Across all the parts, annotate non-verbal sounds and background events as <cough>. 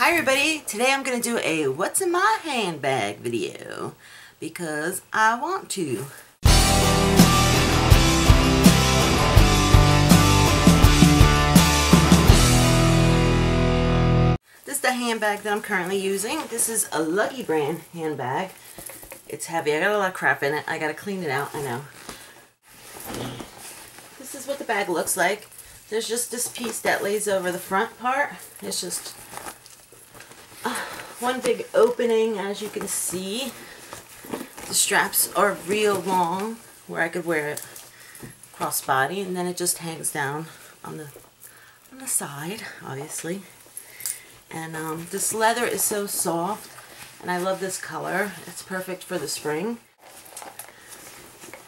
Hi everybody, today I'm going to do a what's in my handbag video because I want to. This is the handbag that I'm currently using. This is a Lucky brand handbag. It's heavy. I got a lot of crap in it. I got to clean it out. I know. This is what the bag looks like. There's just this piece that lays over the front part. It's just one big opening as you can see. The straps are real long where I could wear it crossbody and then it just hangs down on the on the side obviously. And um, this leather is so soft and I love this color. It's perfect for the spring.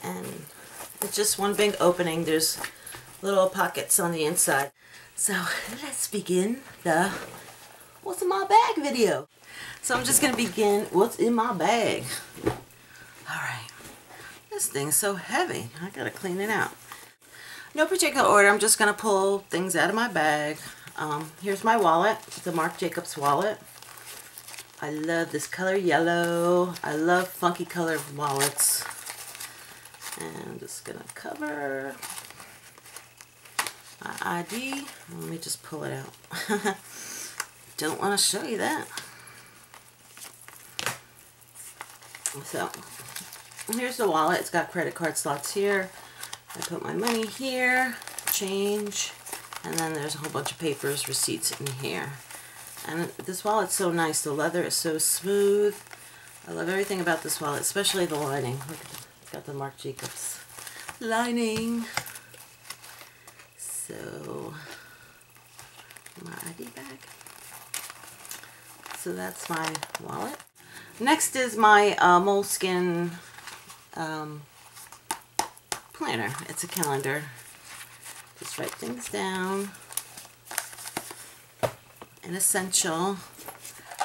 And it's just one big opening. There's little pockets on the inside. So <laughs> let's begin the what's in my bag video so I'm just gonna begin what's in my bag alright this thing's so heavy I gotta clean it out no particular order. I'm just going to pull things out of my bag. Um, here's my wallet. It's a Marc Jacobs wallet. I love this color yellow. I love funky colored wallets. And I'm just going to cover my ID. Let me just pull it out. <laughs> Don't want to show you that. So, here's the wallet. It's got credit card slots here. I put my money here, change, and then there's a whole bunch of papers, receipts in here. And this wallet's so nice. The leather is so smooth. I love everything about this wallet, especially the lining. Look it's got the Marc Jacobs lining. So, my ID bag. So that's my wallet. Next is my uh, Moleskine um, planner. It's a calendar. Just write things down. An essential.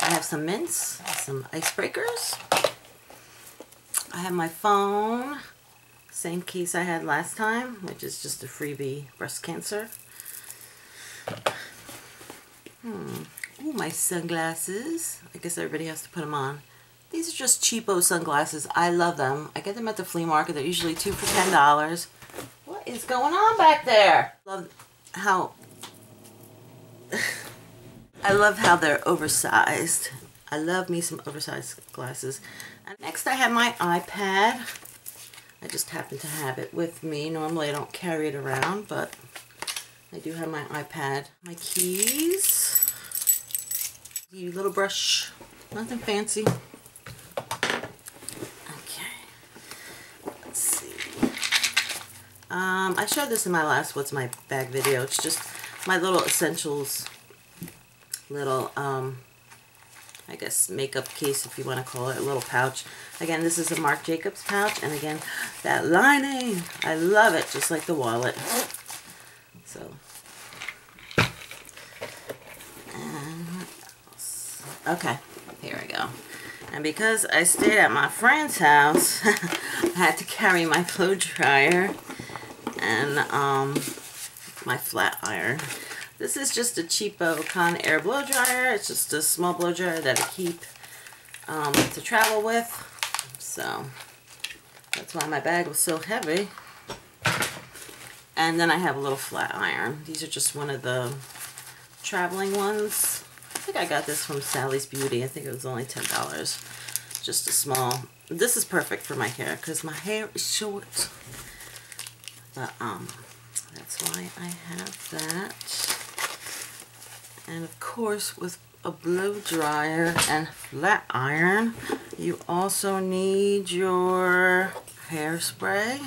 I have some mints, some icebreakers. I have my phone. Same case I had last time, which is just a freebie breast cancer. Hmm. Ooh, my sunglasses. I guess everybody has to put them on. These are just cheapo sunglasses. I love them. I get them at the flea market. They're usually two for ten dollars. What is going on back there? Love how <laughs> I love how they're oversized. I love me some oversized glasses. And next I have my iPad. I just happen to have it with me. Normally I don't carry it around, but I do have my iPad. My keys. The little brush. Nothing fancy. Okay, let's see. Um, I showed this in my last What's My Bag video. It's just my little essentials, little, um, I guess, makeup case, if you want to call it, a little pouch. Again, this is a Marc Jacobs pouch, and again, that lining, I love it, just like the wallet. So, okay, here we go. And because I stayed at my friend's house, <laughs> I had to carry my blow dryer and um, my flat iron. This is just a cheapo Conair blow dryer. It's just a small blow dryer that I keep um, to travel with. So that's why my bag was so heavy. And then I have a little flat iron. These are just one of the traveling ones. I think I got this from Sally's Beauty. I think it was only $10. Just a small. This is perfect for my hair because my hair is short. But um, that's why I have that. And of course, with a blow dryer and flat iron, you also need your hairspray.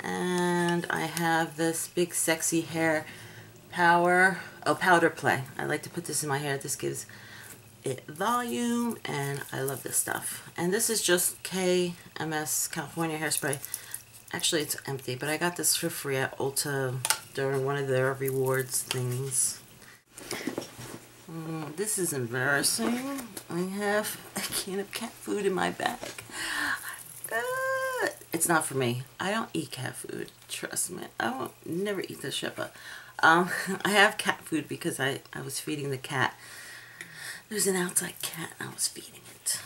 And I have this big sexy hair power, oh powder play. I like to put this in my hair. This gives it volume and I love this stuff. And this is just KMS California Hairspray. Actually, it's empty, but I got this for free at Ulta during one of their rewards things. Mm, this is embarrassing. I have a can of cat food in my bag. It's not for me. I don't eat cat food. Trust me. I won't never eat this shit, but um, <laughs> I have cat food because I, I was feeding the cat There's an outside cat and I was feeding it.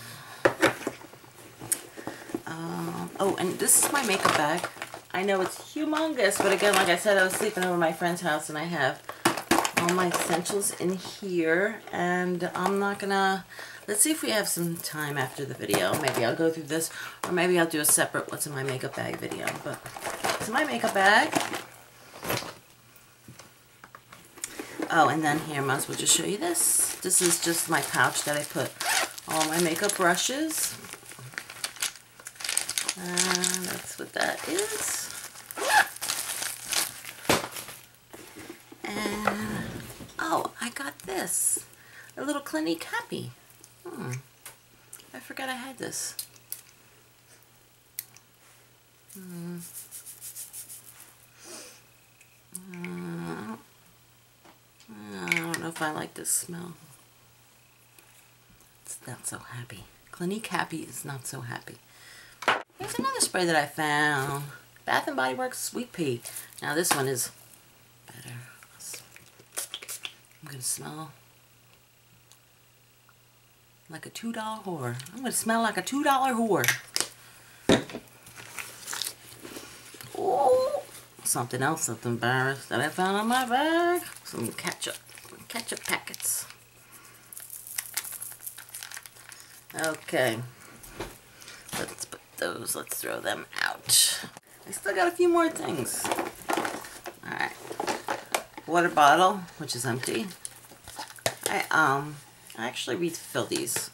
Um, oh, and this is my makeup bag. I know it's humongous, but again, like I said, I was sleeping over my friend's house and I have all my essentials in here. And I'm not gonna, let's see if we have some time after the video. Maybe I'll go through this, or maybe I'll do a separate what's in my makeup bag video. But it's my makeup bag. Oh, and then here, might as well just show you this. This is just my pouch that I put all my makeup brushes. And that's what that is. And, oh, I got this. A little Clinique Happy. Hmm. I forgot I had this. Hmm. Uh, I don't know if I like this smell. It's not so happy. Clinique Happy is not so happy. Here's another spray that I found. Bath & Body Works Sweet Pea. Now this one is I'm going to smell like a $2 whore. I'm going to smell like a $2 whore. Oh, something else that's embarrassed that I found in my bag. Some ketchup. Ketchup packets. Okay. Let's put those, let's throw them out. I still got a few more things. Water bottle, which is empty. I um I actually refill these.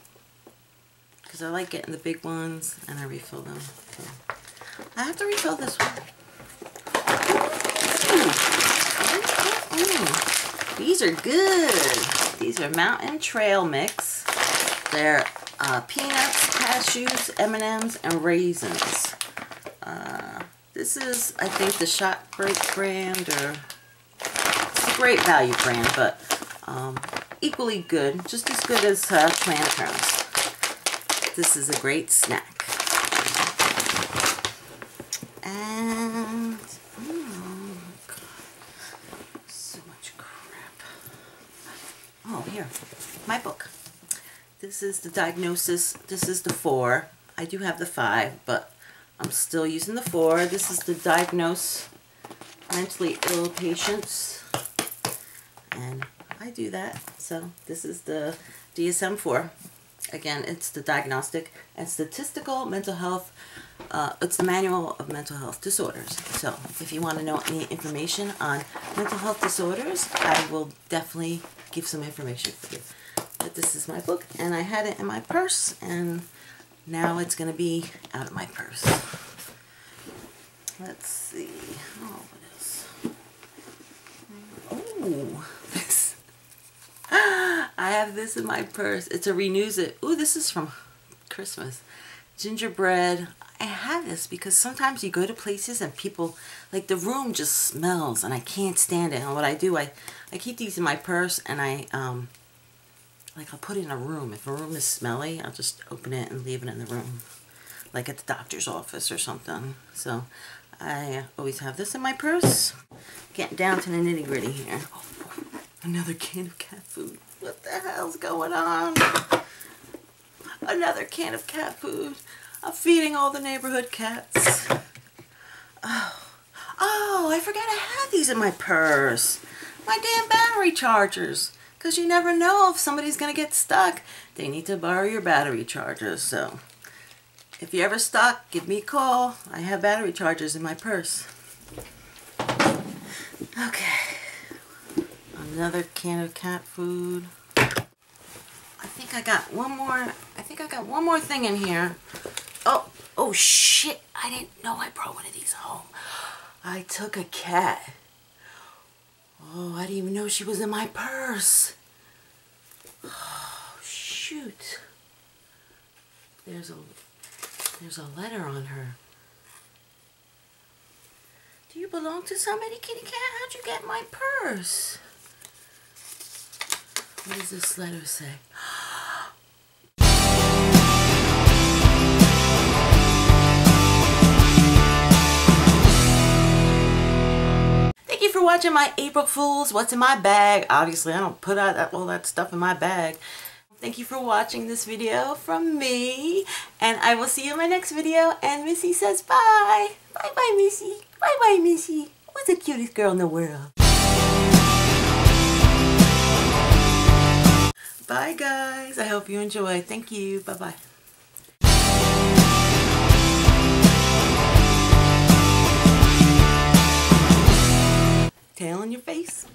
Because I like getting the big ones and I refill them. So I have to refill this one. Ooh. Ooh. These are good. These are Mountain Trail Mix. They're uh, peanuts, cashews, M&Ms, and raisins. Uh, this is, I think, the Shot Break brand, or great value brand, but um, equally good, just as good as uh. This is a great snack. And, oh God, so much crap. Oh, here, my book. This is the diagnosis, this is the four. I do have the five, but I'm still using the four. This is the diagnose mentally ill patients. And I do that. So this is the DSM-4. Again, it's the Diagnostic and Statistical Mental Health. Uh, it's the Manual of Mental Health Disorders. So if you want to know any information on mental health disorders, I will definitely give some information for you. But this is my book, and I had it in my purse, and now it's going to be out of my purse. Let's see. Oh, this. I have this in my purse. It's a Renuzit. Ooh, this is from Christmas. Gingerbread. I have this because sometimes you go to places and people, like the room just smells and I can't stand it. And what I do, I, I keep these in my purse and I, um, like I'll put it in a room. If a room is smelly, I'll just open it and leave it in the room. Like at the doctor's office or something. So I always have this in my purse. Getting down to the nitty gritty here. Oh, another can of cat food. What the hell's going on? Another can of cat food. I'm feeding all the neighborhood cats. Oh, oh I forgot I had these in my purse. My damn battery chargers because you never know if somebody's going to get stuck. They need to borrow your battery chargers. So if you're ever stuck, give me a call. I have battery chargers in my purse. Okay. Another can of cat food. I think I got one more. I think I got one more thing in here. Oh, oh shit. I didn't know I brought one of these home. I took a cat. Oh, I didn't even know she was in my purse. Oh, shoot. There's a there's a letter on her. Do you belong to somebody, kitty cat? How'd you get my purse? What does this letter say? Thank you for watching my April Fools. What's in my bag? Obviously, I don't put out all that stuff in my bag. Thank you for watching this video from me. And I will see you in my next video. And Missy says bye. Bye-bye, Missy. Bye-bye, Missy. What's the cutest girl in the world? Bye guys. I hope you enjoy. Thank you. Bye-bye. tail in your face.